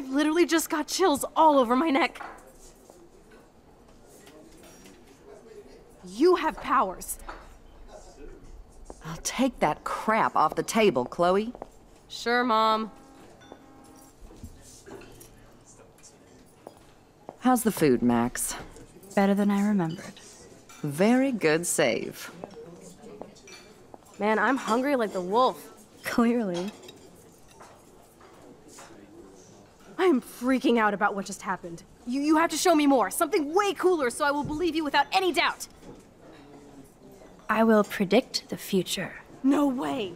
goosebumps. I literally just got chills all over my neck. You have powers. I'll take that crap off the table, Chloe. Sure, Mom. How's the food, Max? Better than I remembered. Very good save. Man, I'm hungry like the wolf. Clearly. I am freaking out about what just happened. You, you have to show me more, something way cooler, so I will believe you without any doubt. I will predict the future. No way.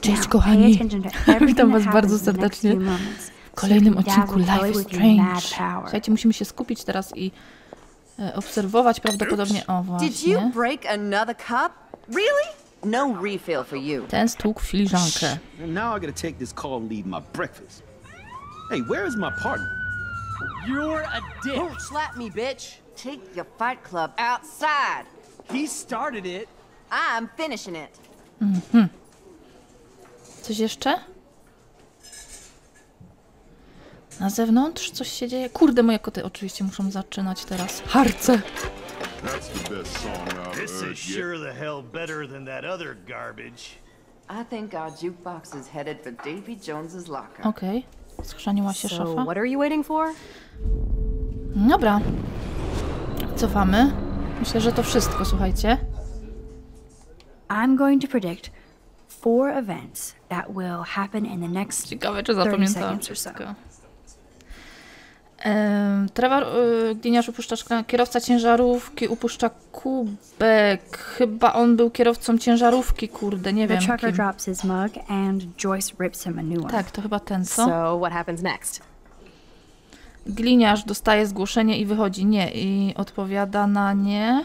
Cześć kochani, attention to everything witam was bardzo happens in the next serdecznie few moments, w kolejnym odcinku Life is Strange. Słuchajcie, musimy się skupić teraz i e, obserwować prawdopodobnie, o Did you właśnie, break another cup? Really? No refill for you. ten stłukł filiżankę. And now I gotta take this call and leave my breakfast. Hey, where is my partner? You're a dick. Don't slap me, bitch. Take your fight club outside. He started it. I'm finishing it. Coś jeszcze? Na zewnątrz coś się dzieje? Kurde, moje koty oczywiście muszą zaczynać teraz. Harce! That's the best song I've This heard is yet. sure the hell better than that other garbage. I think our jukebox is headed for Davy Jones's locker. Okej, schrzaniła się So, szafa. what are you waiting for? Dobra. Cofamy. Myślę, że to wszystko, słuchajcie. I'm going to predict four events that will happen in the next Ciekawe, czy 30 zapamiętałam seconds or so. Trevor, y, gliniarz upuszcza. Kierowca ciężarówki upuszcza kubek. Chyba on był kierowcą ciężarówki, kurde, nie wiem kim. drops his mug and Joyce rips him a new one. Tak, to chyba ten, co? So, what happens next? Gliniarz dostaje zgłoszenie i wychodzi. Nie, i odpowiada na nie.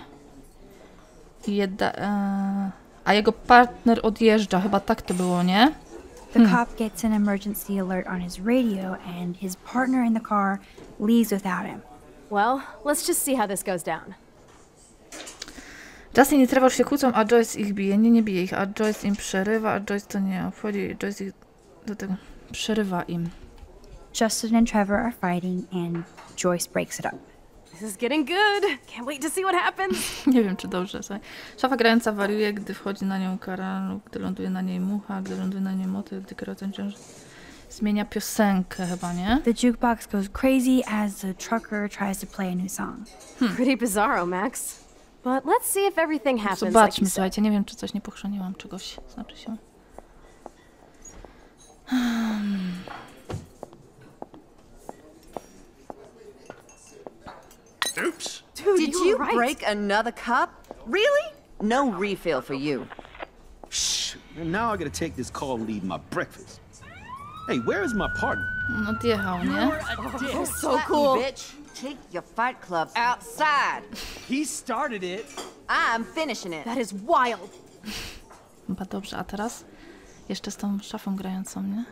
E, a jego partner odjeżdża, chyba tak to było, nie? The hmm. cop gets an emergency alert on his radio and his partner in the car leaves without him. Well, let's just see how this goes down. Justin i Trevor się kłócą, a Joyce ich bije. Nie, nie bije ich, a Joyce im przerywa, a Joyce to nie obchodzi. Joyce ich do tego przerywa im. Justin and Trevor are fighting and Joyce breaks it up. This is getting good. Can't wait to see what happens. Nie wiem, czy dobrze. Szafa grająca wariuje, gdy wchodzi na nią kara, lub gdy ląduje na niej mucha, gdy ląduje na niej motyl, gdy kierowca ciąży. Zmienia piosenkę chyba, nie? The jukebox goes crazy as the trucker tries to play a new song. Pretty bizarro, Max. But let's see if everything happens like you Zobaczmy, said. słuchajcie, nie wiem, czy coś nie pochrzaniłam czegoś, znaczy się. Oops. Dude, Did you, you right. break another cup? Really? No refill for you. Shh. And now I gotta take this call and leave my breakfast. Hey, where is my partner? Mm, Odjechał, nie? You're a oh, dick. So cool. bitch. Take your fight club outside. He started it. I'm finishing it. That is wild. Chyba dobrze, a teraz jeszcze z tą szafą grającą, nie?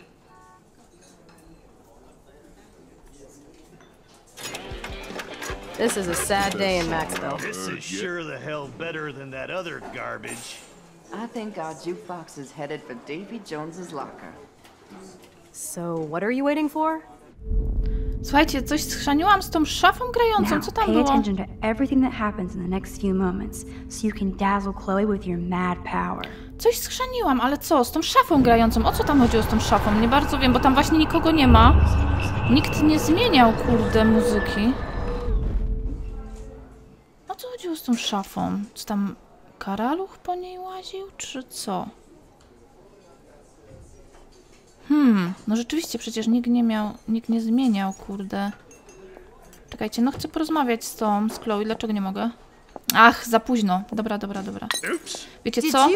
This is a sad day in Maxville. This is sure the hell better than that other garbage. I think our jukebox is headed for Davy Jones's locker. So, what are you waiting for? Słuchajcie, coś schrzaniłam z tą szafą grającą, co tam pay było? attention to everything that happens in the next few moments so you can dazzle Chloe with your mad power. Coś schrzaniłam, ale co? Z tą szafą grającą. O co tam chodziło z tą szafą? Nie bardzo wiem, bo tam właśnie nikogo nie ma. Nikt nie zmieniał, kurde, muzyki. Chodziło z tą szafą? Czy tam karaluch po niej łaził, czy co? Hmm, no rzeczywiście, przecież nikt nie miał, nikt nie zmieniał, kurde. Czekajcie, no chcę porozmawiać z tą, z Chloe, dlaczego nie mogę? Ach, za późno. Dobra, dobra, dobra. Wiecie co?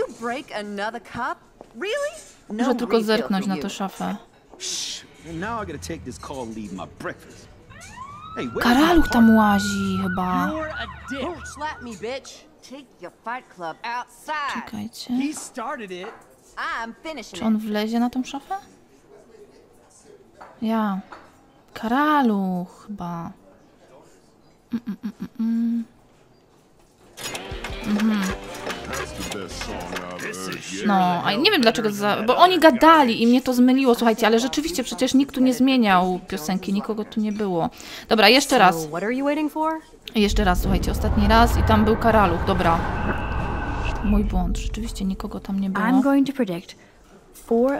No Muszę tylko zerknąć na tę szafę. Shh. And now I gotta take this call and leave my breakfast. Karaluch tam łazi chyba. Czekajcie. Czy on wlezie na tą szafę? Ja. Karaluch chyba. That's the best song I've No, a nie wiem dlaczego, za... bo oni gadali i mnie to zmyliło, słuchajcie, ale rzeczywiście przecież nikt tu nie zmieniał piosenki, nikogo tu nie było. Dobra, jeszcze raz, jeszcze raz, słuchajcie, ostatni raz i tam był karaluch, dobra. Mój błąd, rzeczywiście nikogo tam nie było. I'm going to predict four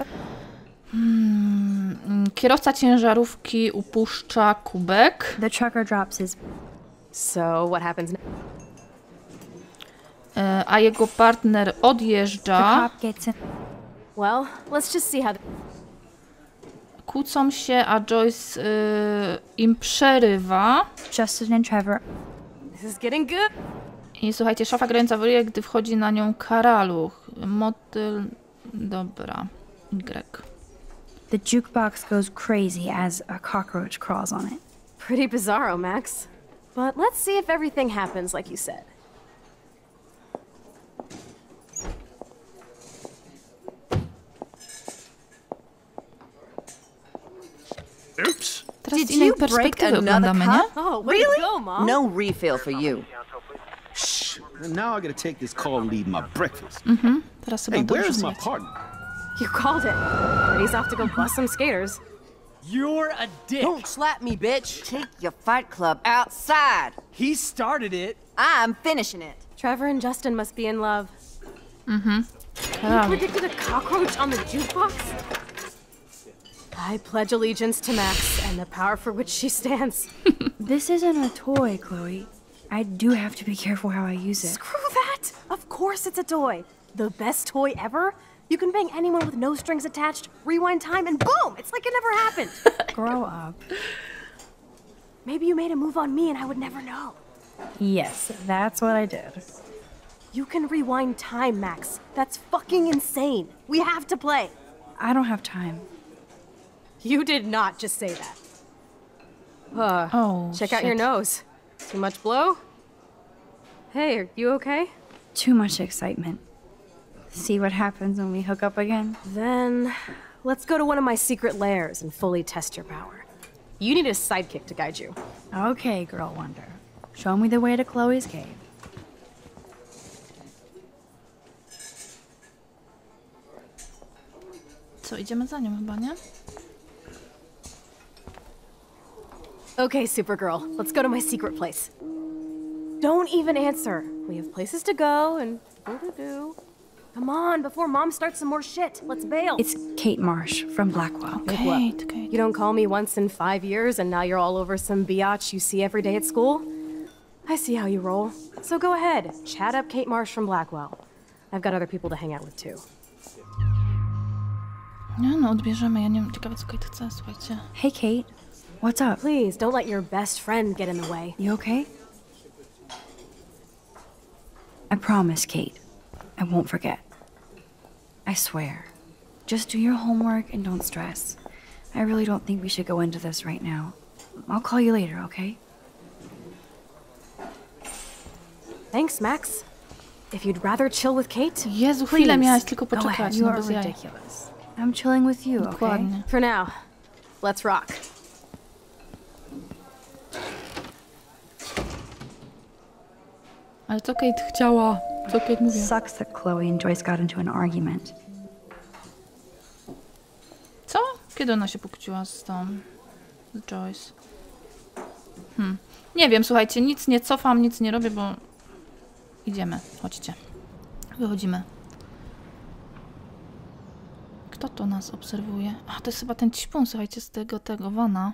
Mm, Kierowca ciężarówki upuszcza kubek, the trucker drops his So, what happens next? E, a jego partner odjeżdża. Kłócą się, a Joyce y, im przerywa. Justin and Trevor This is getting good. I słuchajcie, szafa grająca wyryje, gdy wchodzi na nią karaluch. Motyl... Dobra. Y. the jukebox goes crazy as a cockroach crawls on it. Pretty bizarro, Max. But let's see if everything happens like you said. Perspektywy another oglądamy, nie? cup? Oh, way to go, Mom. No refill for you. Shh. Now I gotta take this call and leave my breakfast. Teraz chyba Hey, where's my partner? You called it. But he's off to go bust some skaters. You're a dick. Don't slap me, bitch. Take your fight club outside. He started it. I'm finishing it. Trevor and Justin must be in love. Mm-hmm. You Karaluch. predicted a cockroach on the jukebox? I pledge allegiance to Max and the power for which she stands. This isn't a toy, Chloe. I do have to be careful how I use it. Screw that! Of course it's a toy. The best toy ever? You can bang anyone with no strings attached, rewind time, and boom! It's like it never happened. Grow up. Maybe you made a move on me and I would never know. Yes, that's what I did. You can rewind time, Max. That's fucking insane. We have to play. I don't have time. You did not just say that. Uh, Oh, check out your nose. Too much blow? Hey, are you okay? Too much excitement. See what happens when we hook up again? Then let's go to one of my secret lairs and fully test your power. You need a sidekick to guide you. Okay, girl wonder. Show me the way to Chloe's cave. Co, idziemy za nią chyba, nie? Okay, Supergirl, let's go to my secret place. Don't even answer. We have places to go and people to do. Come on, before Mom starts some more shit. Let's bail. It's Kate Marsh from Blackwell. Kate, Kate. You don't call me once in five years, and now you're all over some biatch you see every day at school? I see how you roll. So go ahead, chat up Kate Marsh from Blackwell. I've got other people to hang out with too. Nie no, odbierzemy. Ja nie wiem, ciekawe co Kate chce, słuchajcie. Hey, Kate. What's up? Please, don't let your best friend get in the way. You okay? I promise, Kate. I won't forget. I swear. Just do your homework and don't stress. I really don't think we should go into this right now. I'll call you later, okay? Thanks, Max. If you'd rather chill with Kate, Jezu, chwilę Please, miałaś tylko go poczekać, ahead. You are ridiculous. I'm chilling with you, okay? For now, let's rock. Ale co Kate chciała? Co Kate mówiła? Sucks that Chloe and Joyce got into an argument. Co? Kiedy ona się pokłóciła z tą... z Joyce? Hmm. Nie wiem, słuchajcie, nic nie cofam, nic nie robię, bo... Idziemy, chodźcie. Wychodzimy. Kto to nas obserwuje? A, to jest chyba ten ćpun, słuchajcie, z tego, tego wana.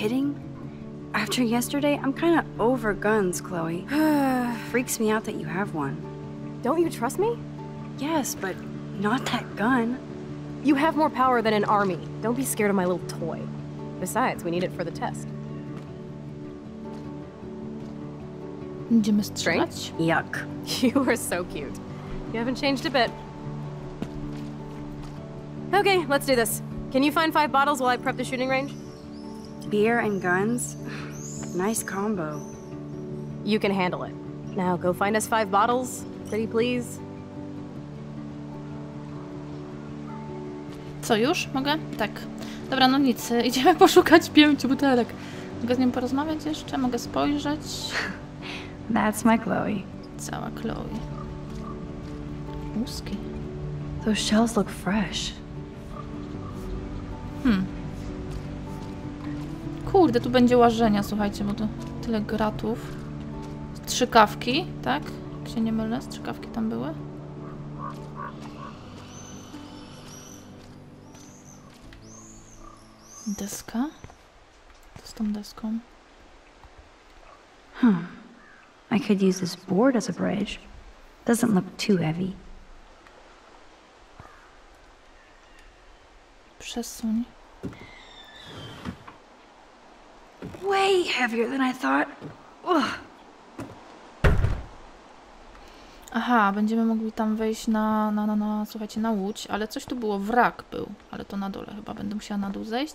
Kidding? After yesterday, I'm kind of over guns, Chloe. Freaks me out that you have one. Don't you trust me? Yes, but not that gun. You have more power than an army. Don't be scared of my little toy. Besides, we need it for the test. Idziemy strzelać? Yuck. You are so cute. You haven't changed a bit. Okay, let's do this. Can you find five bottles while I prep the shooting range? Beer and guns? nice combo. You can handle it. Now go find us five bottles, pretty please. Co, już? Mogę? Tak. Dobra, no nic. y, Idziemy poszukać pięciu butelek. Mogę z nim porozmawiać jeszcze? Mogę spojrzeć? That's my Chloe. Cała Chloe. Łuski. Those shells look fresh. Hmm. Kurde, tu będzie łażenia, słuchajcie, bo tu tyle gratów. Strzykawki, tak? Jak się nie mylę, strzykawki tam były. Deska. Co z tą deską? I could use this board as a bridge. Doesn't look too heavy. Przesuń. Way heavier than I thought. Ugh. Aha, będziemy mogli tam wejść na, na, na, na, słuchajcie, na łódź, ale coś tu było, wrak był, ale to na dole chyba, będę musiała na dół zejść.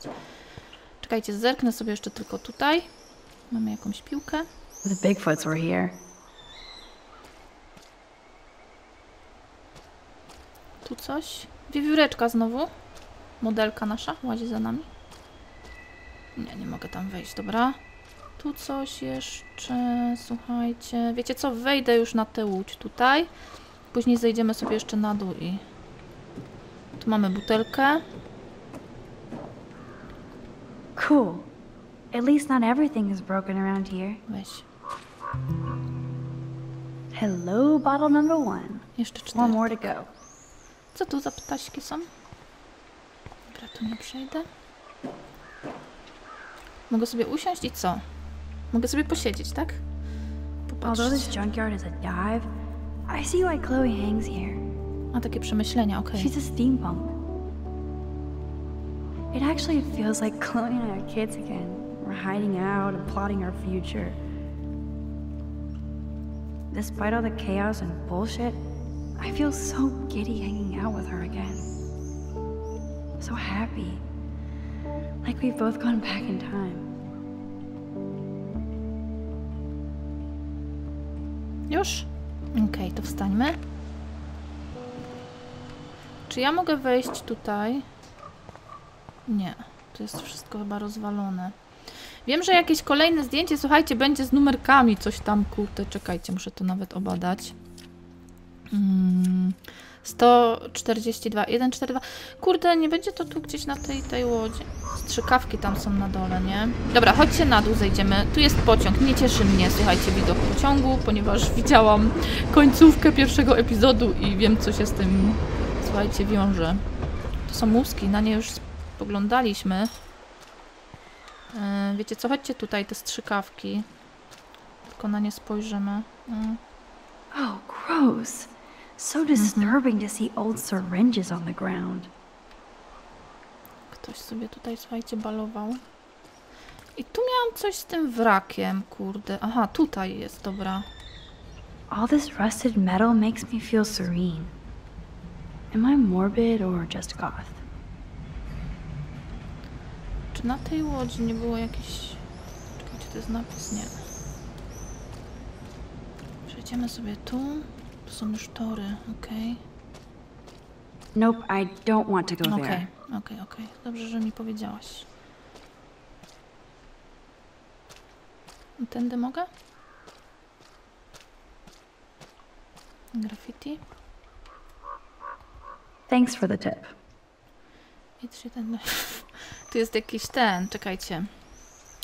Czekajcie, zerknę sobie jeszcze tylko tutaj. Mamy jakąś piłkę. The Bigfoots were here. Tu coś. Wiewióreczka znowu. Modelka nasza łazi za nami. Nie, nie mogę tam wejść, dobra. Tu coś jeszcze, słuchajcie. Wiecie co, wejdę już na tę łódź tutaj. Później zejdziemy sobie jeszcze na dół i... Tu mamy butelkę. Cool. At least not everything is broken around here. Weź. Hello, bottle number one. Jeszcze One cztery. more to go. Co tu za ptaśki są? Dobra, tu nie przejdę. Mogę sobie usiąść i co? Mogę sobie posiedzieć, tak? Popatrzcie. a dive, I see why Chloe hangs here. A, takie przemyślenia, okej. She's a steampunk. It actually feels like Chloe and I are kids again. We're hiding out and plotting our future. Despite all the chaos and bullshit, I feel so giddy hanging out with her again. So happy. Like we've both gone back in time. Już? Okej, to wstańmy. Czy ja mogę wejść tutaj? Nie, to jest wszystko chyba rozwalone. Wiem, że jakieś kolejne zdjęcie, słuchajcie, będzie z numerkami, coś tam, kurde, czekajcie, muszę to nawet obadać. Mm, 142, 142. Kurde, nie będzie to tu gdzieś na tej, tej łodzi. Strzykawki tam są na dole, nie? Dobra, chodźcie na dół, zejdziemy. Tu jest pociąg. Nie cieszy mnie, słuchajcie, widok pociągu, ponieważ widziałam końcówkę pierwszego epizodu i wiem, co się z tym, słuchajcie, wiąże. To są mózgi, na nie już spoglądaliśmy. Yy, wiecie co, chodźcie tutaj, te strzykawki. Tylko na nie spojrzymy. Oh, gross. So disturbing to see old syringes on the ground. Ktoś sobie tutaj, słuchajcie, balował. I tu miałam coś z tym wrakiem, kurde. Aha, tutaj jest, dobra. All this rusted metal makes me feel serene. Am I morbid or just goth? Czy na tej łodzi nie było jakiś... Czekajcie, to jest napis? Nie. Przejdziemy sobie tu. Tu są już tory, okej. Nope, I don't want to go Okej, there. okej, okej. Dobrze, że mi powiedziałaś. Tędy mogę? Graffiti? Thanks for the tip. I trzy ten... Tu jest jakiś ten, czekajcie.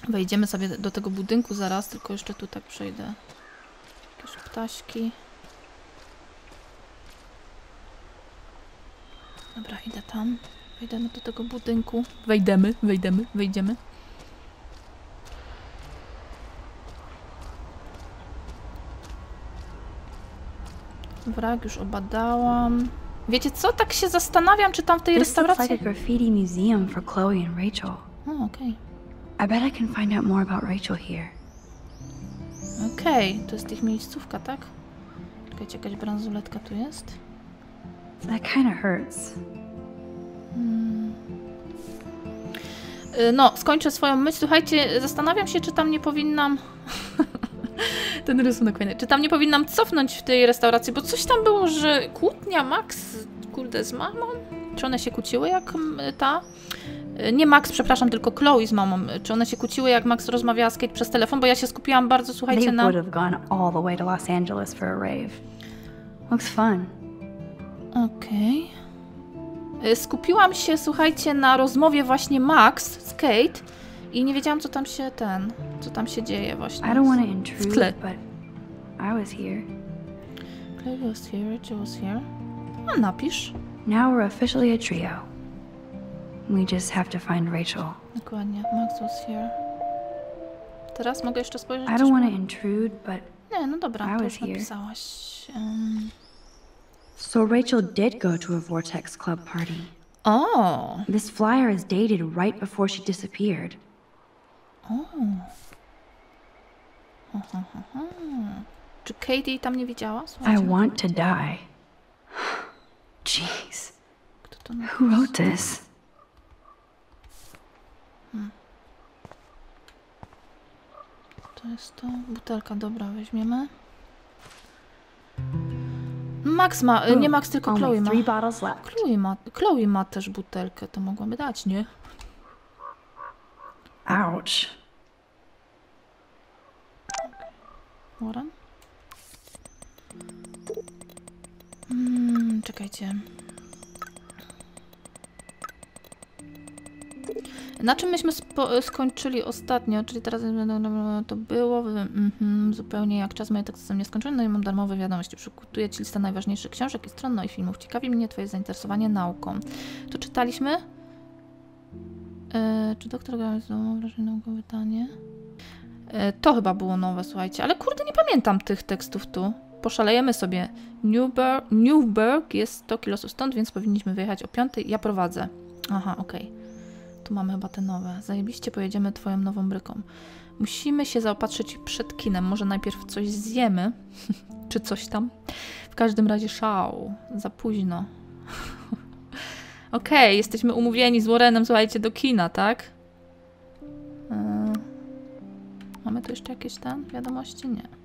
Wejdziemy sobie do tego budynku zaraz, tylko jeszcze tu tak przejdę. Jakieś ptaśki. Dobra, idę tam. Wejdziemy do tego budynku. Wejdziemy, wejdziemy, wejdziemy. Wrak już obadałam. Wiecie co? Tak się zastanawiam, czy tam w tej restauracji... Like graffiti museum for Chloe and Rachel. O, okej. Okay. I bet I can find out more about Rachel here. Okej, okay, to jest ich miejscówka, tak? Czekajcie, jakaś bransoletka tu jest. That kind of hurts. Y, No, skończę swoją myśl. Słuchajcie, zastanawiam się, czy tam nie powinnam. Ten rysunek fajny. Czy tam nie powinnam cofnąć w tej restauracji, bo coś tam było, że kłótnia Max, kurde, z mamą? Czy one się kłóciły jak ta? Y, Nie Max, przepraszam, tylko Chloe z mamą. Czy one się kłóciły jak Max rozmawiała z Kate przez telefon? Bo ja się skupiłam bardzo, słuchajcie, na... Looks fun. Okej. Y, Skupiłam się, słuchajcie, na rozmowie właśnie Max z Kate i nie wiedziałam, co tam się ten, co tam się dzieje właśnie. I don't to w intrude, tle. but I was here. Was here, Rachel was here. A napisz. Now we're officially a trio. We just have to find Rachel. Dokładnie. Max was here. Teraz mogę jeszcze spojrzeć? I don't want to intrude, but Nie, no dobra, I to was już here. napisałaś. Um... so Rachel did go to a Vortex Club party. Oh. This flyer is dated right before she disappeared. Oh. Czy Katie tam nie widziała? I want to die. Jeez. kto to. Who wrote this? Hmm. To jest to. Butelka, dobra, weźmiemy. Max ma, y, nie Max, tylko Chloe ma. Chloe ma, Chloe ma też butelkę, to mogłaby dać, nie? Ouch. Warren? Mm, czekajcie. Na czym myśmy skończyli ostatnio? Czyli teraz to było mhm, zupełnie jak czas moje teksty są nieskończone, no i mam darmowe wiadomości. Przygotuję Ci listę najważniejszych książek i stron, no i filmów. Ciekawi mnie Twoje zainteresowanie nauką. To czytaliśmy? E, czy doktor Graham znowu wrażenie naukowe pytanie? E, To chyba było nowe, słuchajcie, ale kurde, nie pamiętam tych tekstów tu. Poszalejemy sobie. Newburgh, jest 100 kilosów stąd, więc powinniśmy wyjechać o 5. Ja prowadzę. Aha, okej. Tu mamy chyba te nowe. Zajebiście pojedziemy twoją nową bryką. Musimy się zaopatrzyć przed kinem. Może najpierw coś zjemy, czy coś tam. W każdym razie szał. Za późno. Okej, jesteśmy umówieni z Warrenem, słuchajcie, do kina, tak? Yy. Mamy tu jeszcze jakieś tam wiadomości? Nie.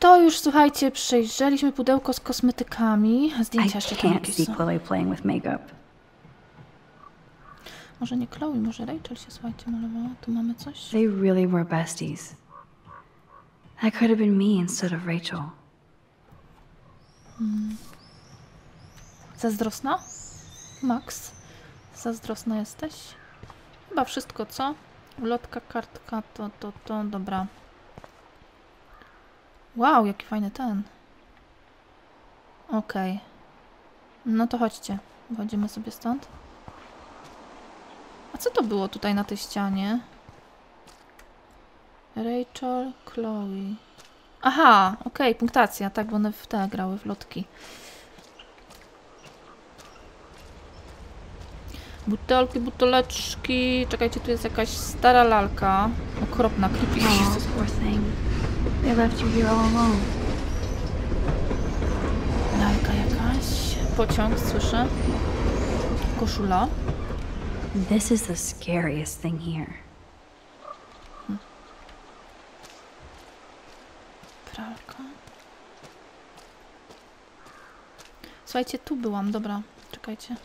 To już, słuchajcie, przejrzeliśmy pudełko z kosmetykami. Zdjęcia jeszcze tam can't jakieś see są. Chloe playing with makeup. Może nie Chloe, może Rachel się, słuchajcie, malowała. Tu mamy coś. They really were besties. That could have been me instead of Rachel. Zazdrosna? Max? Zazdrosna jesteś? Chyba wszystko, co? Ulotka, kartka, to, to, to, dobra. Wow, jaki fajny ten. Okej. No to chodźcie. Wychodzimy sobie stąd. A co to było tutaj na tej ścianie? Rachel, Chloe. Aha, okej, punktacja, tak, bo one w te grały w lotki. Butelki, buteleczki. Czekajcie, tu jest jakaś stara lalka. Okropna, creepy. Oh. They left you here all alone. Lalka jakaś. Pociąg, słyszę. Koszula. This is the scariest thing here. Pralka. Słuchajcie, tu byłam, dobra. Czekajcie.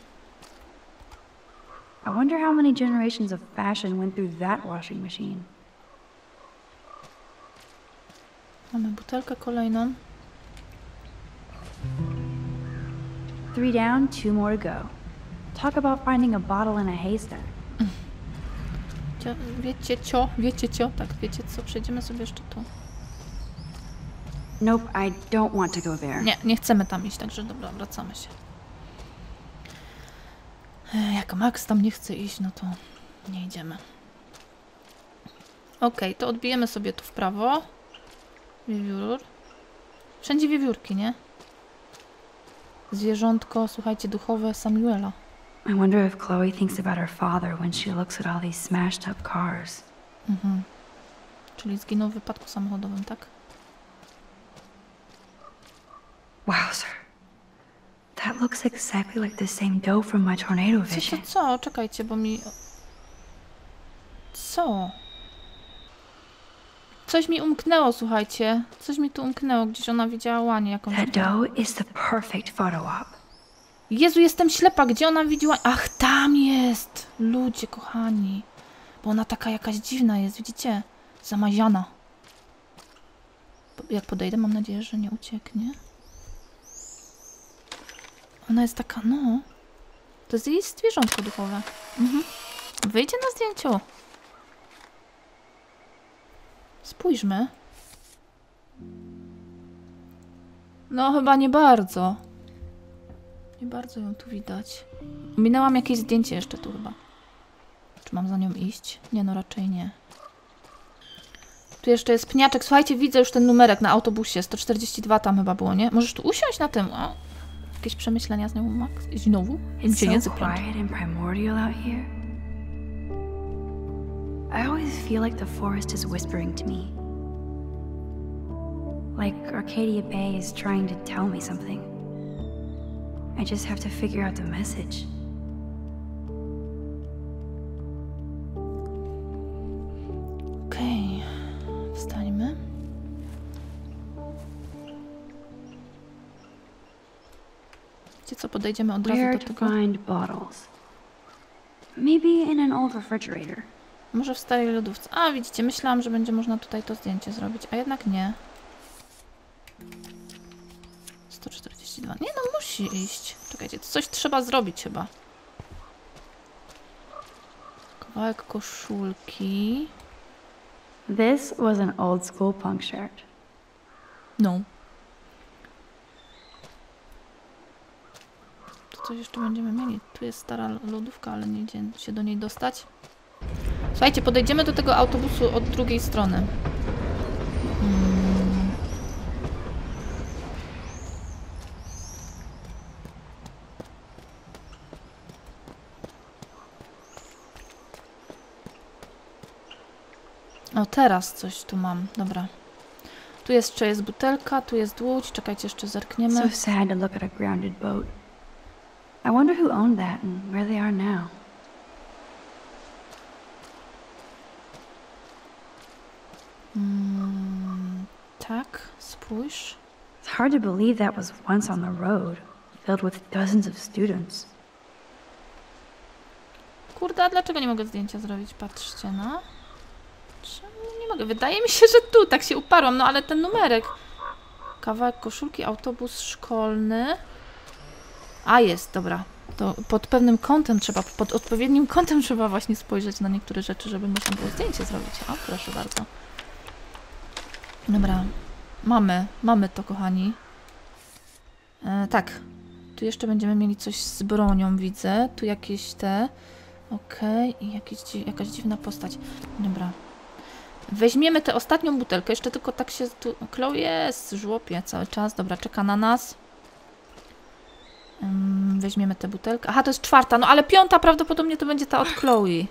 I wonder how many generations of fashion went through that washing machine. Mamy butelkę kolejną. Three down, two more to go. Talk about finding a bottle in a haystack. Wiecie cio, wiecie cio. Tak, wiecie co, przejdziemy sobie jeszcze tu. Nope, I don't want to go there. Nie, nie chcemy tam iść, także dobra, wracamy się. Jak Max tam nie chce iść, no to nie idziemy. Okej, to odbijemy sobie tu w prawo. Wiewiór. Wszędzie wiewiórki, nie? Zwierzątko, słuchajcie, duchowe Samuela. I wonder if Chloe thinks about her father when she looks at all these smashed up cars. Mhm. Czyli zginął w wypadku samochodowym, tak? Wowzer. That looks exactly like the same doe from my tornado Co, co, vision. co? Czekajcie, bo mi... Co? Coś mi umknęło, słuchajcie. Coś mi tu umknęło. Gdzieś ona widziała łanie jakąś. That doe is the perfect photo op. Jezu, jestem ślepa. Gdzie ona widziała? Ach, tam jest! Ludzie, kochani. Bo ona taka jakaś dziwna jest, widzicie? Zamaziana. Jak podejdę, mam nadzieję, że nie ucieknie. Ona jest taka, no... To jest jej zwierzątko duchowe. Mhm. Wyjdzie na zdjęciu. Spójrzmy. No, chyba nie bardzo. Nie bardzo ją tu widać. Minęłam jakieś zdjęcie jeszcze tu chyba. Czy mam za nią iść? Nie, no raczej nie. Tu jeszcze jest pniaczek. Słuchajcie, widzę już ten numerek na autobusie. 142 tam chyba było, nie? Możesz tu usiąść na tym. O, jakieś przemyślenia z nią, Max? Znowu? So język plącze. I always feel like the forest is whispering to me. Like Arcadia Bay is trying to tell me something. I just have to figure out the message. Okej. Wstańmy. Wiecie co, podejdziemy od razu Where do to tego. find bottles? Maybe in an old refrigerator. Może w starej lodówce. A, widzicie, myślałam, że będzie można tutaj to zdjęcie zrobić, a jednak nie. 142. Nie no, musi iść. Czekajcie, coś trzeba zrobić chyba. Kawałek koszulki. This was an old school punk shirt. No. To coś jeszcze będziemy mieli. Tu jest stara lodówka, ale nie idzie się do niej dostać. Słuchajcie, podejdziemy do tego autobusu od drugiej strony. Mm. O, teraz coś tu mam. Dobra. Tu jeszcze jest butelka, tu jest łódź. Czekajcie, jeszcze zerkniemy. So sad to look at a grounded boat. I wonder who owned that and where they are now. Mm, tak, spójrz. It's hard to believe that was once on the road, filled with dozens of students. Kurde, a dlaczego nie mogę zdjęcia zrobić? Patrzcie, no. Czemu nie mogę? Wydaje mi się, że tu, tak się uparłam, no ale ten numerek. Kawałek koszulki, autobus szkolny. A, jest, dobra. To pod pewnym kątem trzeba, pod odpowiednim kątem trzeba właśnie spojrzeć na niektóre rzeczy, żeby można było zdjęcie zrobić. O, proszę bardzo. Dobra. Mamy, mamy to, kochani. E, tak. Tu jeszcze będziemy mieli coś z bronią, widzę. Tu jakieś te... Okej, i jakieś, jakaś dziwna postać. Dobra. Weźmiemy tę ostatnią butelkę. Jeszcze tylko tak się tu... Chloe jest, żłopie cały czas. Dobra, czeka na nas. Ym, weźmiemy tę butelkę. Aha, to jest czwarta. No ale piąta prawdopodobnie to będzie ta od Chloe.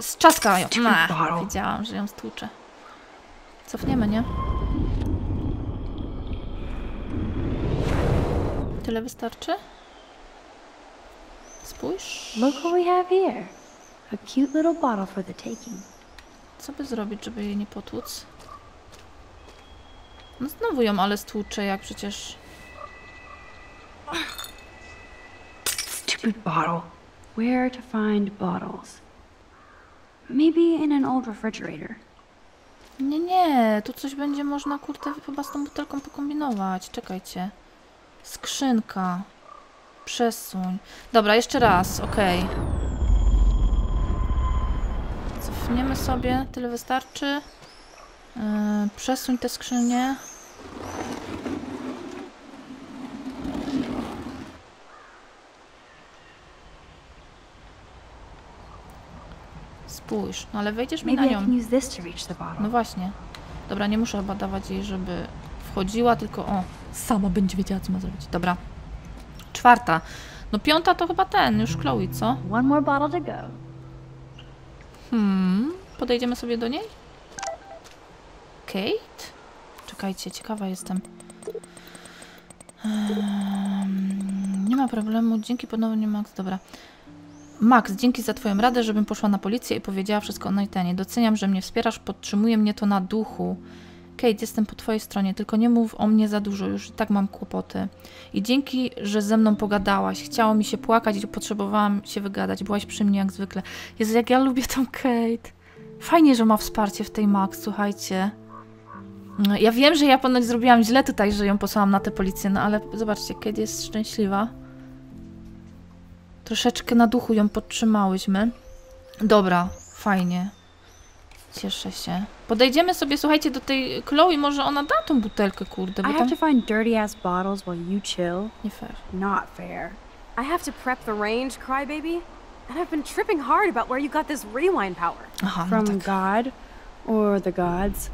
Z czaska ją. Bottle. wiedziałam, że ją stłuczę. Cofniemy, nie? Tyle wystarczy? Spójrz. Look what we have here. A cute little bottle for the taking. Co by zrobić, żeby jej nie potłuc? No znowu ją ale stłuczę, jak przecież... Stupid bottle. Where to find bottles? Maybe in an old refrigerator. Nie, nie, tu coś będzie można, kurde, chyba z tą butelką pokombinować. Czekajcie. Skrzynka. Przesuń. Dobra, jeszcze raz, okej. Cofniemy sobie, tyle wystarczy. Yy, przesuń te skrzynie. Spójrz, no ale wejdziesz mi na nią. No właśnie. Dobra, nie muszę chyba dawać jej, żeby wchodziła, tylko o, sama będzie wiedziała, co ma zrobić. Dobra. Czwarta. No piąta to chyba ten, już Chloe, co? One more bottle to go. Hmm, podejdziemy sobie do niej? Kate? Czekajcie, ciekawa jestem. Ehm, nie ma problemu, dzięki ponownie Max, dobra. Max, dzięki za twoją radę, żebym poszła na policję i powiedziała wszystko o Nathanie. Doceniam, że mnie wspierasz, podtrzymuje mnie to na duchu. Kate, jestem po twojej stronie, tylko nie mów o mnie za dużo, już i tak mam kłopoty. I dzięki, że ze mną pogadałaś. Chciało mi się płakać i potrzebowałam się wygadać. Byłaś przy mnie jak zwykle. Jezu, jak ja lubię tą Kate. Fajnie, że ma wsparcie w tej Max, słuchajcie. No, Ja wiem, że ja ponoć zrobiłam źle tutaj, że ją posłałam na tę policję, no ale zobaczcie, Kate jest szczęśliwa. Troszeczkę na duchu ją podtrzymałyśmy. Dobra, fajnie. Cieszę się. Podejdziemy sobie, słuchajcie, do tej Chloe, może ona da tą butelkę, kurde, bo I tam... have to find dirty ass bottles while you chill. Nie fair. Not fair. I have to prep the range, crybaby. And I've been tripping hard about where you got this rewind power. Aha, no From tak. God or the gods.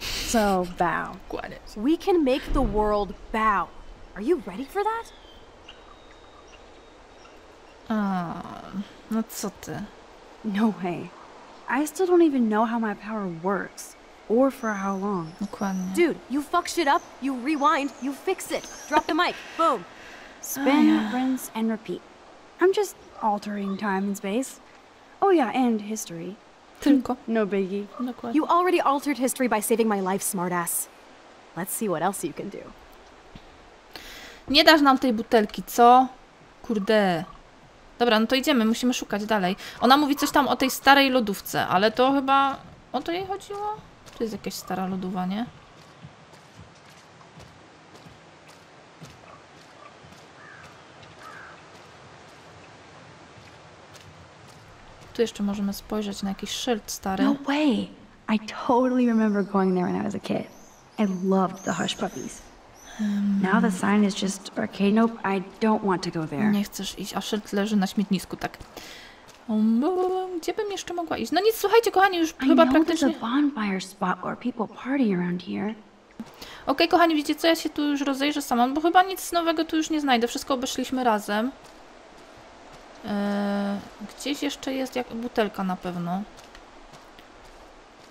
So bow. We can make the world bow. Are you ready for that? A, no co ty? No way. I still don't even know how my power works. Or for how long. Dokładnie. Dude, you fuck shit up, you rewind, you fix it. Drop the mic. Boom. Spin, oh, rinse, and repeat. I'm just altering time and space. Oh yeah, and history. Tylko. No biggie. Dokładnie. You already altered history by saving my life, smartass. Let's see what else you can do. Nie dasz nam tej butelki, co? Kurde. Dobra, no to idziemy, musimy szukać dalej. Ona mówi coś tam o tej starej lodówce, ale to chyba... O to jej chodziło? To jest jakaś stara lodowa, nie? Tu jeszcze możemy spojrzeć na jakiś szyld stary. No way. I totally remember going there when I was a kid. I loved the hush puppies. Now the sign is just arcade. Nope, I don't want to go there. Nie chcesz iść, a szyld leży na śmietnisku, tak. Um, Gdzie bym jeszcze mogła iść? No nic, słuchajcie, kochani, już chyba praktycznie... Okej, kochani, wiecie co? Ja się tu już rozejrzę sama, bo chyba nic nowego tu już nie znajdę. Wszystko obeszliśmy razem. Eee, gdzieś jeszcze jest jak butelka na pewno.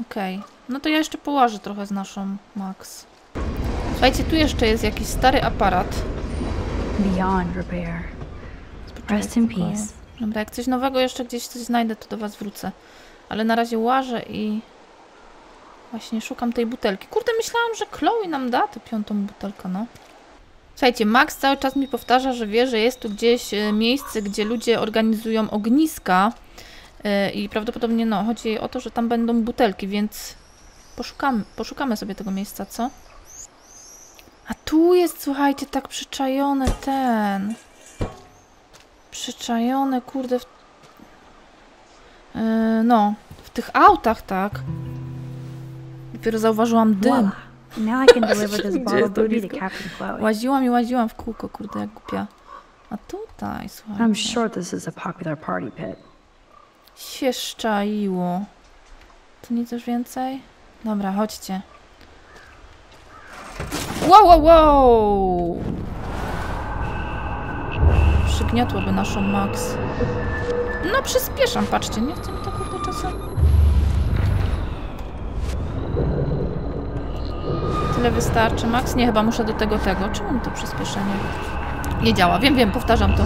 Okej. No to ja jeszcze położę trochę z naszą Max. Słuchajcie, tu jeszcze jest jakiś stary aparat. Beyond repair. Rest in peace. Dobra, jak coś nowego jeszcze gdzieś coś znajdę, to do was wrócę. Ale na razie łażę i... Właśnie szukam tej butelki. Kurde, myślałam, że Chloe nam da tę piątą butelkę, no. Słuchajcie, Max cały czas mi powtarza, że wie, że jest tu gdzieś e, miejsce, gdzie ludzie organizują ogniska e, i prawdopodobnie, no, chodzi o to, że tam będą butelki, więc poszukamy, poszukamy sobie tego miejsca, co? A tu jest, słuchajcie, tak przyczajony ten... Przyczajone, kurde, w... Yy, no, w tych autach, tak. Dopiero zauważyłam dym. Now I can deliver this Gdzie bottle jest to booty to blisko? Captain Chloe. Łaziłam i łaziłam w kółko, kurde, jak głupia. A tutaj, słuchajcie, I'm sure this is a popular party pit. się szczaiło. Tu nic już więcej? Dobra, chodźcie. Wow, wow, wow! Przygniotłoby naszą Max. No, przyspieszam, patrzcie, nie chcę mi to kurde czasem. Tyle wystarczy, Max? Nie, chyba muszę do tego tego. Czemu to przyspieszenie nie działa? Wiem, wiem, powtarzam to.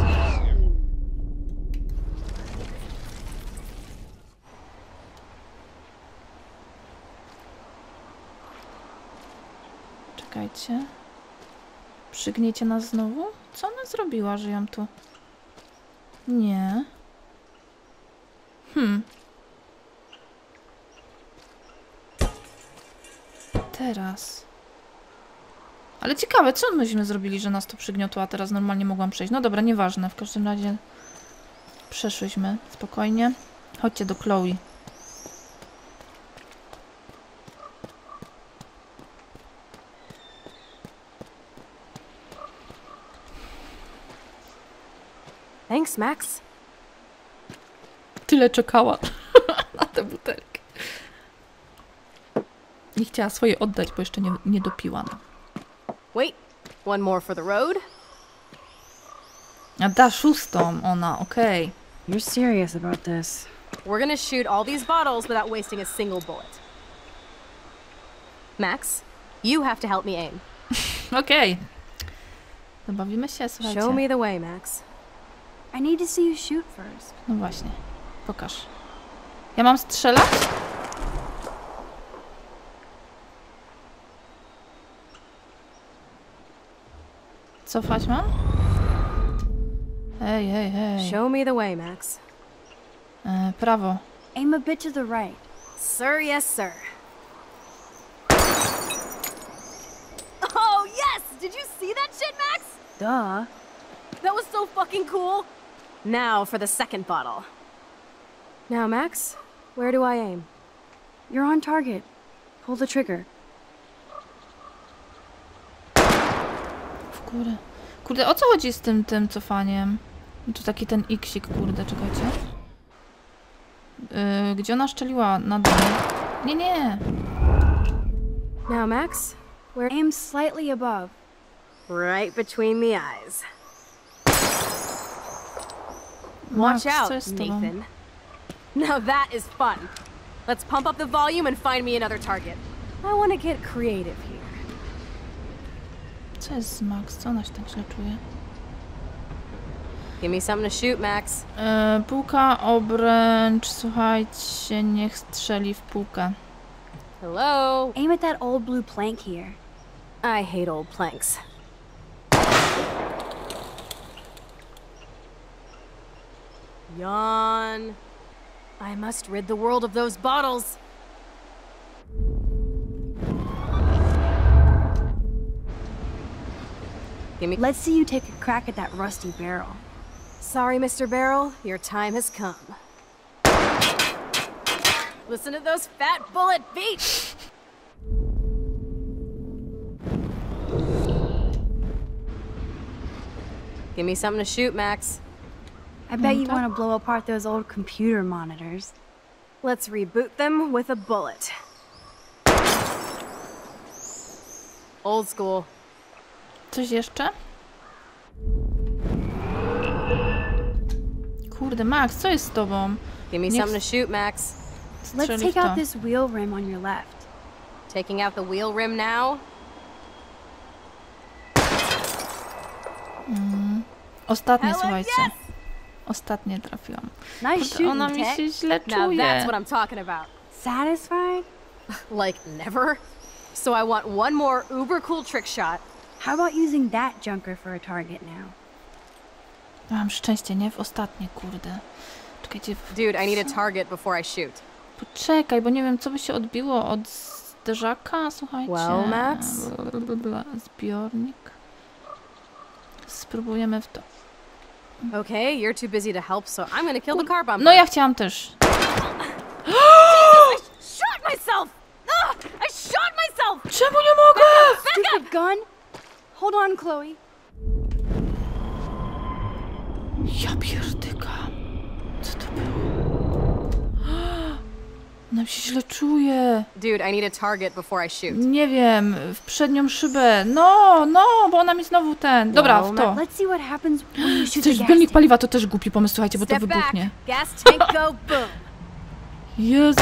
Czekajcie. Przygniecie nas znowu? Co ona zrobiła, że ją tu... Nie. Hmm. Teraz. Ale ciekawe, co myśmy zrobili, że nas to przygniotło, a teraz normalnie mogłam przejść. No dobra, nieważne. W każdym razie przeszłyśmy spokojnie. Chodźcie do Chloe. Thanks, Max. tyle czekała na tę butelkę. Nie chciała swoje oddać, bo jeszcze nie, nie dopiła. No. Wait, one more for the road. A da szóstą ona, okej. You're serious about this. We're gonna shoot all these bottles without wasting a single bullet. Max, you have to help me aim. Okej. Zabawimy się, słuchajcie. Show me the way, Max. I need to see you shoot first. No właśnie. Pokaż. Ja mam strzelać? Cofać mam? Hej, hej, hej. Show me the way, Max. E, prawo. Aim a bit to the right. Sir, yes, sir. Oh, yes! Did you see that shit, Max? Duh. That was so fucking cool. Now for the second bottle. Now, Max, where do I aim? You're on target. Pull the trigger. W górę. Kurde, o co chodzi z tym, tym cofaniem? Tu taki ten iksik, kurde, czekajcie. Yy, gdzie ona szczeliła? Na dole. Nie, nie. Now, Max, Aim slightly above. right between the eyes. Max, Watch out, co jest? Nathan. Now that is fun. Let's pump up the volume and find me another target. I want to get creative here. Co jest Max? Co ona się tak źle czuje? Give me something to shoot, Max. E, półka, obręcz, słuchajcie, niech strzeli w półkę. Hello? Aim at that old blue plank here. I hate old planks. Yawn. I must rid the world of those bottles. Let's see you take a crack at that rusty barrel. Sorry, Mr. Barrel, your time has come. Listen to those fat bullet beats! Give me something to shoot, Max. I bet you want to blow apart those old computer monitors. Let's reboot them with a bullet. Old school. Coś jeszcze? Kurde, Max, co jest z tobą? Give me Niech- something to shoot, Max. Let's take out this wheel rim on your left. Taking out the wheel rim now. Mm. Ostatnie, Hell słuchajcie. yes! Ostatnie trafiłam. Nice ona mi się źle Now that's czuje. what I'm talking about. Satisfied? Like, never? So I want one more uber cool trick shot. How about using that junker for a target now? Mam szczęście, nie? W ostatnie, kurde. Czekajcie, w- Dude, I need a target before I shoot. poczekaj, bo nie wiem, co by się odbiło od zderzaka, słuchajcie. Well, Max? Zbiornik. Spróbujemy w to. Okay, you're too busy to help, so I'm gonna kill the car bumper. No ja chciałam też. shot myself! Ugh, I shot myself! Czemu nie mogę? Stupid gun! Hold on, Chloe. Ja pierdykam. Co to było? Nam się źle czuje. Dude, I need a target before I shoot. Nie wiem, w przednią szybę. No, no, bo ona mi znowu ten. Dobra, w to. Let's see what happens when you shoot Coś zbiornik paliwa to też głupi pomysł, słuchajcie, bo to wybuchnie. Gas tank go boom. Jezu!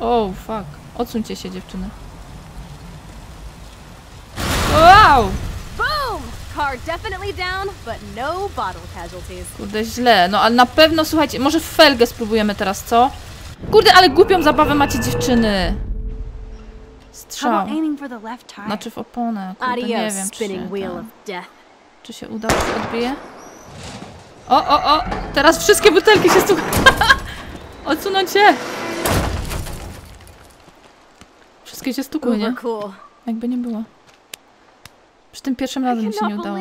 Oh, fuck. Odsuńcie się, dziewczyny. Wow! Boom! Car definitely down, but no bottle casualties. Kurde, źle. No, ale na pewno, słuchajcie, może w felgę spróbujemy teraz, co? Kurde, ale głupią zabawę macie, dziewczyny. Strzał. Znaczy w oponę. Kurde, nie wiem, czy się, czy się uda, czy odbije. O, o, o! Teraz wszystkie butelki się stukają. Odsunąć się! Wszystkie się stukły, nie? Jakby nie było. Przy tym pierwszym razem mi się nie udało.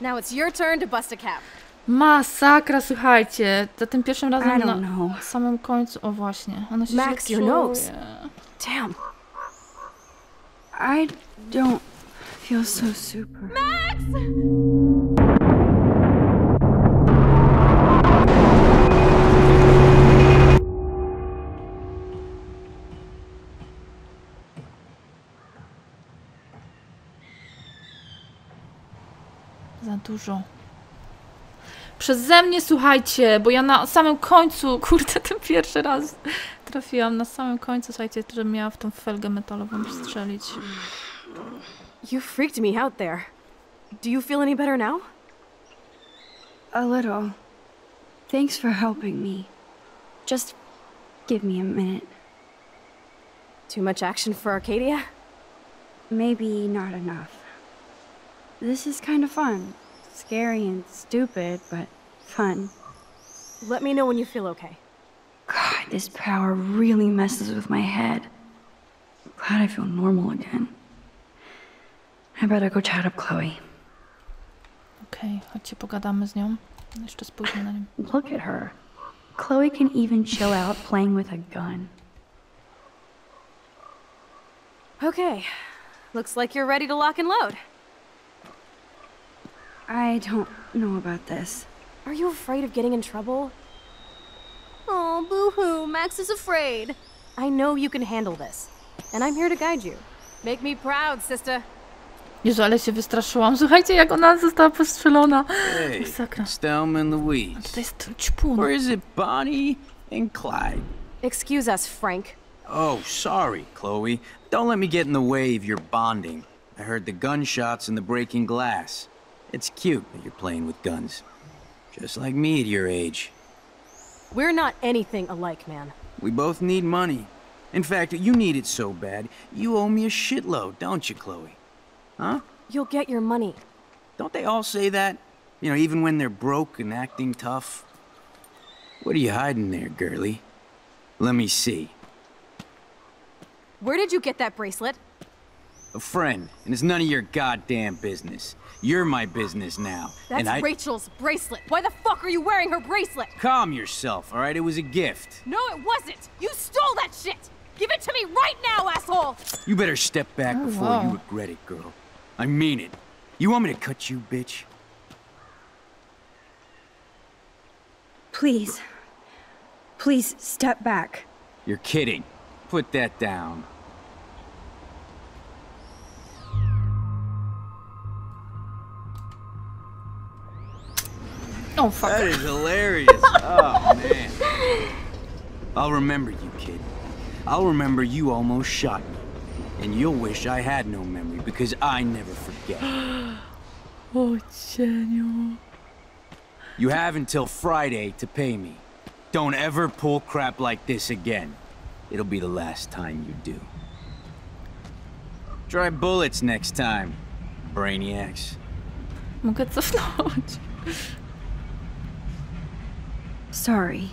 Now it's your turn to bust a cap. Masakra, słuchajcie. Za tym pierwszym razem na know. samym końcu. O właśnie, ona się Max, your nose. Damn. I don't feel so super. Max! Za dużo. Przeze mnie, słuchajcie, bo ja na samym końcu, kurde, ten pierwszy raz trafiłam na samym końcu, słuchajcie, że miała w tą felgę metalową strzelić. You freaked me out there. Do you feel any better now? A little. Thanks for helping me. Just give me a minute. Too much action for Arcadia? Maybe not enough. This is kind of fun. Scary and stupid, but fun. Let me know when you feel okay. God, this power really messes with my head. Glad I feel normal again. I better go chat up Chloe. Okej, chodźcie, pogadamy z nią. Jeszcze spójrzmy na nią. Look at her. Chloe can even chill out playing with a gun. Okay. Looks like you're ready to lock and load. I don't know about this. Are you afraid of getting in trouble? Oh, boo-hoo, Max is afraid. I know you can handle this, and I'm here to guide you. Make me proud, sister. Jezu, ale się wystraszyłam. Słuchajcie, jak ona została postrzelona. Hey, Masakra. it's Thelma and Louise. To jest ćpun. Or is it Bonnie and Clyde? Excuse us, Frank. Oh, sorry, Chloe. Don't let me get in the way of your bonding. I heard the gunshots and the breaking glass. It's cute that you're playing with guns. Just like me at your age. We're not anything alike, man. We both need money. In fact, you need it so bad, you owe me a shitload, don't you, Chloe? Huh? You'll get your money. Don't they all say that? You know, even when they're broke and acting tough? What are you hiding there, girlie? Let me see. Where did you get that bracelet? A friend, and it's none of your goddamn business. You're my business now. That's and I... Rachel's bracelet. Why the fuck are you wearing her bracelet? Calm yourself, all right? It was a gift. No, it wasn't. You stole that shit. Give it to me right now, asshole. You better step back Oh, before wow. you regret it, girl. I mean it. You want me to cut you, bitch? Please. Please step back. You're kidding. Put that down. O, fuck. That is hilarious. oh, man. I'll remember you, kid. I'll remember you almost shot me. And you'll wish I had no memory because I never forget. oh, cieniu. You have until Friday to pay me. Don't ever pull crap like this again. It'll be the last time you do. Try bullets next time, brainiacs. Mogę cofnąć. Sorry.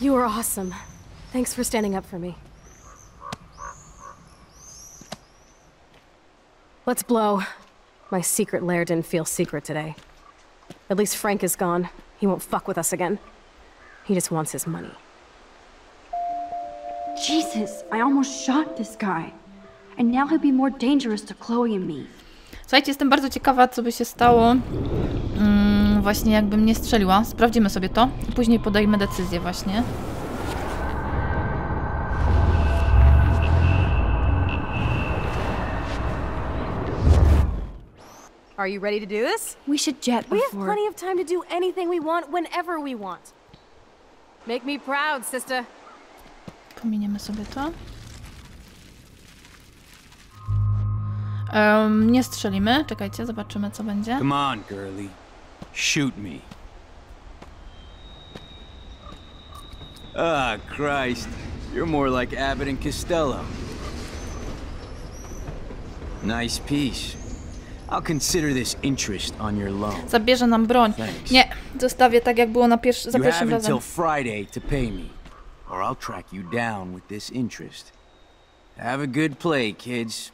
You are awesome. Thanks for standing up for me. Let's blow. My secret lair didn't feel secret today. At least Frank is gone. He won't fuck with us again. He just wants his money. Jesus, I almost shot this guy. And now he'll be more dangerous to Chloe and me. Słuchajcie, jestem bardzo ciekawa, co by się stało. Mm, właśnie jakbym nie strzeliła. Sprawdzimy sobie to. Później podejmę decyzję właśnie. Are you ready to do this? We should jet We have before. plenty of time to do anything we want whenever we want. Make me proud, sister. Pominiemy sobie to. Em, nie strzelimy. Czekajcie, zobaczymy, co będzie. Come on, girlie. Shoot me. Ah, Christ. You're more like Abbott and Costello. Nice piece. I'll consider this interest on your loan. Zabierze nam broń. Thanks. Nie, zostawię tak, jak było na pierwszy, za You pierwszym have razem. until Friday to pay me, or I'll track you down with this interest. Have a good play, kids.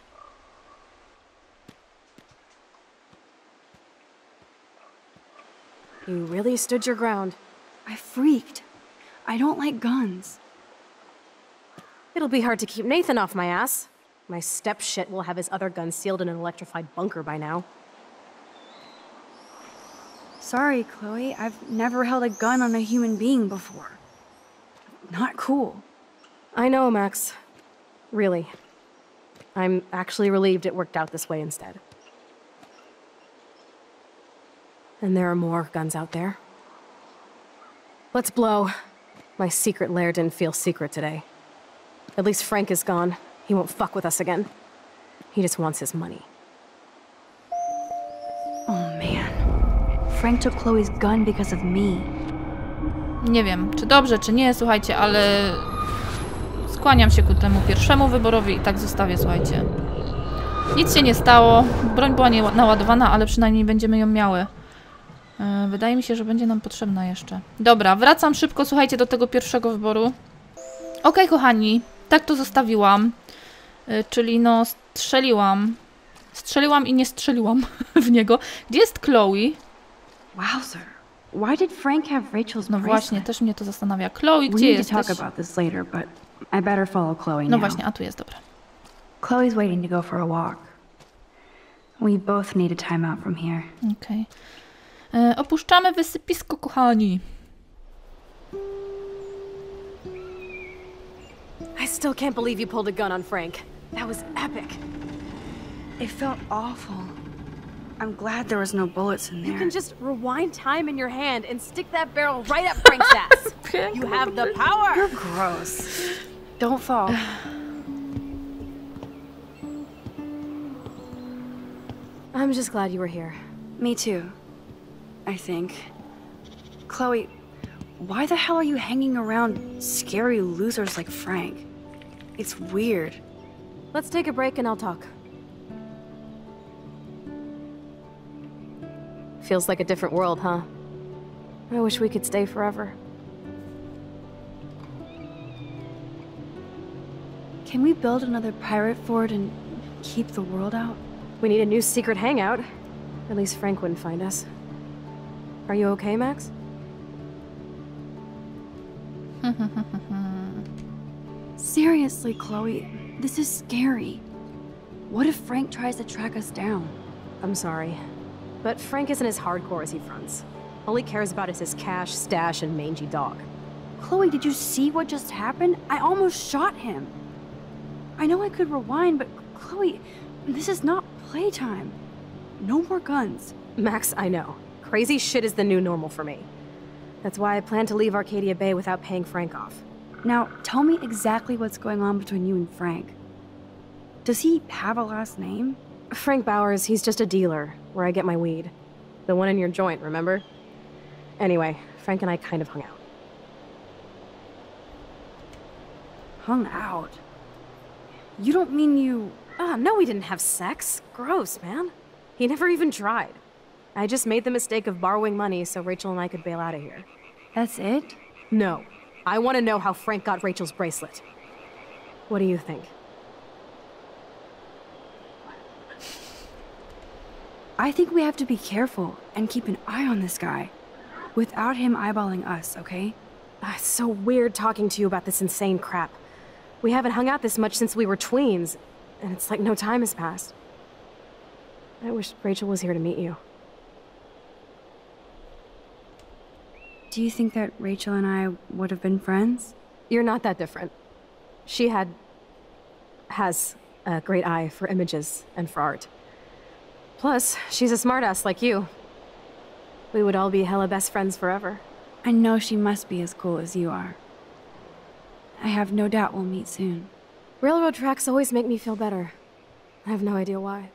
You really stood your ground. I freaked. I don't like guns. It'll be hard to keep Nathan off my ass. My step shit will have his other gun sealed in an electrified bunker by now. Sorry, Chloe. I've never held a gun on a human being before. Not cool. I know, Max. Really. I'm actually relieved it worked out this way instead. And there are more guns out there. Let's blow. My secret lair didn't feel secret today. At least Frank is gone. He won't fuck with us again. He just wants his money. Oh man. Frank took Chloe's gun because of me. Nie wiem, czy dobrze, czy nie, słuchajcie, ale skłaniam się ku temu pierwszemu wyborowi i tak zostawię, słuchajcie. Nic się nie stało, broń była nie naładowana, ale przynajmniej będziemy ją miały. E, Wydaje mi się, że będzie nam potrzebna jeszcze. Dobra, wracam szybko, słuchajcie, do tego pierwszego wyboru. Okej, kochani, tak to zostawiłam. E, Czyli no, strzeliłam. Strzeliłam i nie strzeliłam w niego. Gdzie jest Chloe? Wowzer. Why did Frank have Rachel's No właśnie, też mnie to zastanawia. Chloe, gdzie jesteś? No właśnie, a tu jest, dobra. Chloe's waiting to go for a walk. We both need a time out from here. Okej. E, Opuszczamy wysypisko, kochani. I still can't believe you pulled a gun on Frank. That was epic. It felt awful. I'm glad there was no bullets in there. You can just rewind time in your hand and stick that barrel right up Frank's ass. you have the power. You're gross. Don't fall. I'm just glad you were here. Me too. I think. Chloe, why the hell are you hanging around scary losers like Frank? It's weird. Let's take a break and I'll talk. Feels like a different world, huh? I wish we could stay forever. Can we build another pirate fort and keep the world out? We need a new secret hangout. At least Frank wouldn't find us. Are you okay, Max? Seriously, Chloe, this is scary. What if Frank tries to track us down? I'm sorry. But Frank isn't as hardcore as he fronts. All he cares about is his cash, stash, and mangy dog. Chloe, did you see what just happened? I almost shot him. I know I could rewind, but Chloe, this is not playtime. No more guns. Max, I know. Crazy shit is the new normal for me. That's why I plan to leave Arcadia Bay without paying Frank off. Now, tell me exactly what's going on between you and Frank. Does he have a last name? Frank Bowers, he's just a dealer, where I get my weed. The one in your joint, remember? Anyway, Frank and I kind of hung out. Hung out. You don't mean you. Ah, no, we didn't have sex. Gross, man. He never even tried. I just made the mistake of borrowing money so Rachel and I could bail out of here. That's it? No. I want to know how Frank got Rachel's bracelet. What do you think? I think we have to be careful and keep an eye on this guy. Without him eyeballing us, okay? Ah, it's so weird talking to you about this insane crap. We haven't hung out this much since we were tweens, and it's like no time has passed. I wish Rachel was here to meet you. Do you think that Rachel and I would have been friends? You're not that different. She had. has a great eye for images and for art. Plus, she's a smartass like you. We would all be hella best friends forever. I know she must be as cool as you are. I have no doubt we'll meet soon. Railroad tracks always make me feel better. I have no idea why.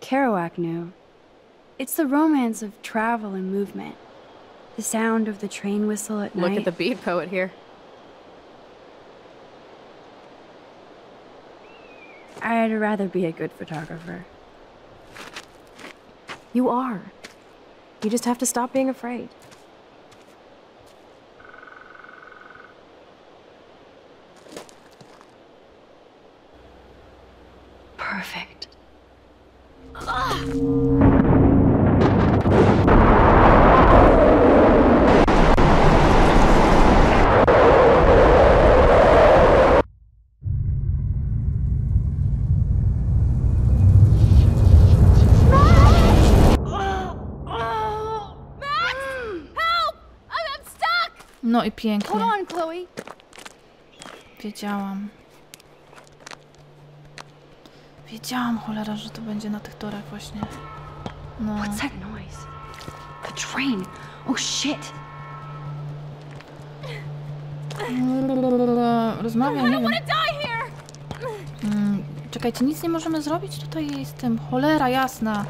Kerouac knew. It's the romance of travel and movement. The sound of the train whistle at Look night. Look at the beat poet here. I'd rather be a good photographer. You are. You just have to stop being afraid. Perfect. Pięknie. Wiedziałam. Wiedziałam, cholera, że to będzie na tych torach właśnie. No. What's that noise? The train. Oh shit. Rozmawiam, nie wiem. Mm, czekajcie, nic nie możemy zrobić tutaj z tym. Cholera jasna.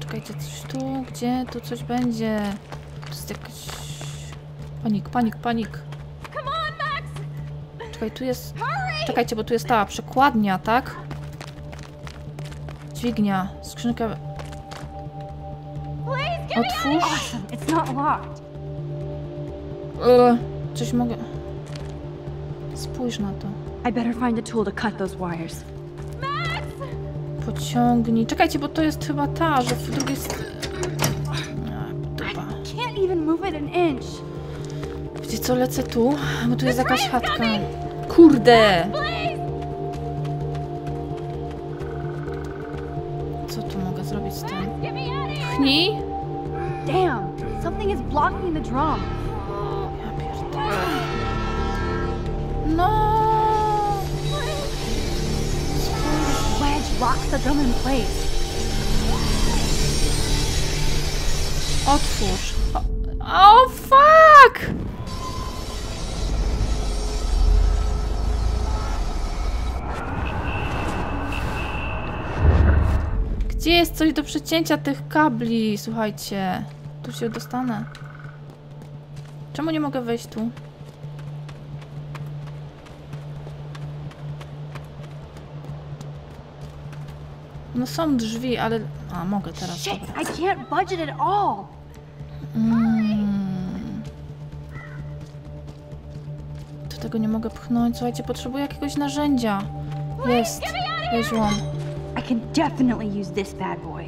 Czekajcie, coś tu, gdzie? Tu coś będzie. To jest jakaś... Panik, panik, panik. Czekaj, tu jest... Czekajcie, bo tu jest ta przekładnia, tak? Dźwignia, skrzynka... Otwórz. E, coś mogę... Spójrz na to. I better find a tool to cut those wires. Pociągnij. Czekajcie, bo to jest chyba ta, że w drugiej stronie... Dupa. Wiecie co, lecę tu, bo tu jest jakaś chatka. Kurde! Co tu mogę zrobić z tym? Pchnij? Damn. Something is blocking the drum. Ja pierdolę. No! Wedge locks the drum in place. Otwórz. O, oh, fuck! Gdzie jest coś do przecięcia tych kabli? Słuchajcie. Tu się dostanę. Czemu nie mogę wejść tu? No są drzwi, ale... A, mogę teraz, Shit, dobra. I can't budget at all. Mm. Tego nie mogę pchnąć. Słuchajcie, potrzebuję jakiegoś narzędzia. Jest. Weźłam. I can definitely use this bad boy.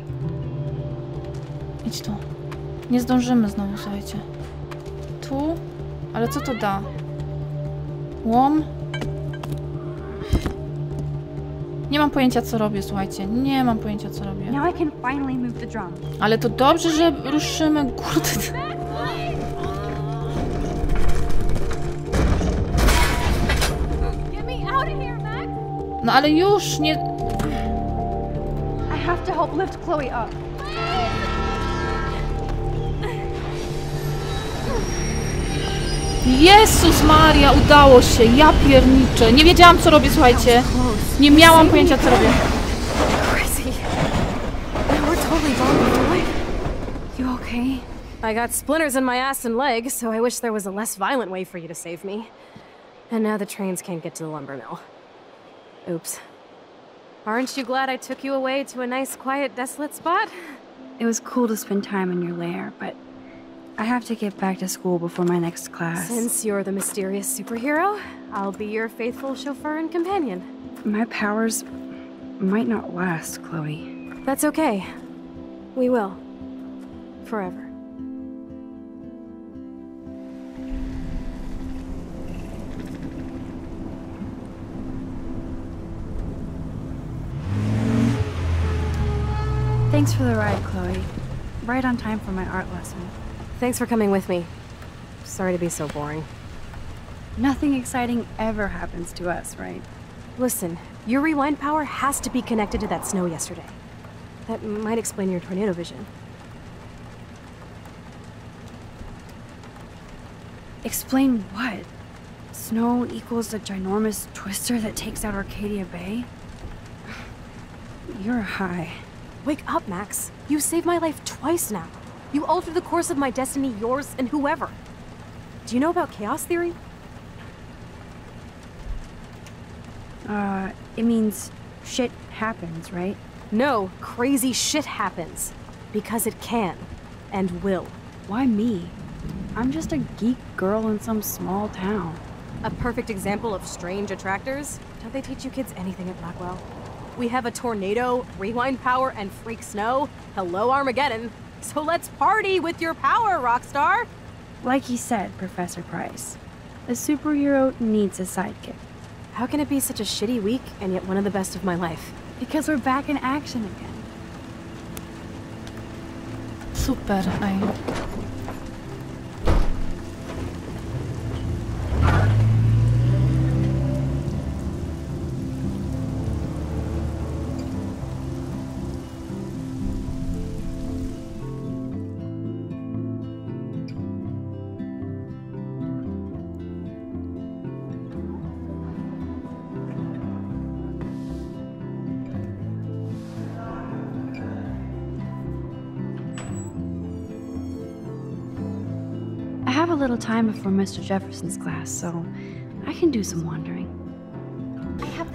Idź tu. Nie zdążymy znowu, słuchajcie. Tu? Ale co to da? Łom? Nie mam pojęcia, co robię, słuchajcie. Nie mam pojęcia, co robię. Now I can finally move the drum. Ale to dobrze, że ruszymy. Kurde. No ale już nie... I help lift Chloe up. Jezus Maria, udało się. Ja pierniczę. Nie wiedziałam, co robię, słuchajcie. Nie miałam pojęcia, co robię. Crazy. We're totally bombed, right? You okay? I got splinters in my ass and legs, so I wish there was a less violent way for you to save me. And now the trains can't get to the lumber mill. Oops. Aren't you glad I took you away to a nice, quiet, desolate spot? It was cool to spend time in your lair, but I have to get back to school before my next class. Since you're the mysterious superhero, I'll be your faithful chauffeur and companion. My powers might not last, Chloe. That's okay. We will. Forever. Thanks for the ride, Chloe. Right on time for my art lesson. Thanks for coming with me. Sorry to be so boring. Nothing exciting ever happens to us, right? Listen, your rewind power has to be connected to that snow yesterday. That might explain your tornado vision. Explain what? Snow equals a ginormous twister that takes out Arcadia Bay? You're high. Wake up, Max. You saved my life twice now. You altered the course of my destiny, yours, and whoever. Do you know about chaos theory? Uh, it means shit happens, right? No, crazy shit happens. Because it can. And will. Why me? I'm just a geek girl in some small town. A perfect example of strange attractors? Don't they teach you kids anything at Blackwell? We have a tornado, rewind power, and freak snow. Hello, Armageddon. So let's party with your power, Rockstar! Like you said, Professor Price, a superhero needs a sidekick. How can it be such a shitty week and yet one of the best of my life? Because we're back in action again. Super, ej. Time before Mr. Jefferson's class, so I can do some wandering.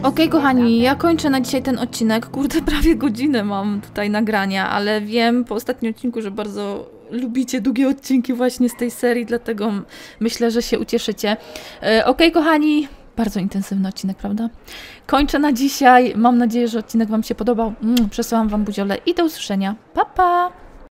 Okej, kochani, ja kończę na dzisiaj ten odcinek. Kurde, prawie godzinę mam tutaj nagrania, ale wiem po ostatnim odcinku, że bardzo lubicie długie odcinki właśnie z tej serii, dlatego myślę, że się ucieszycie. E, Okej, kochani, bardzo intensywny odcinek, prawda? Kończę na dzisiaj. Mam nadzieję, że odcinek Wam się podobał. Mm, Przesyłam Wam buziole i do usłyszenia. Pa, pa!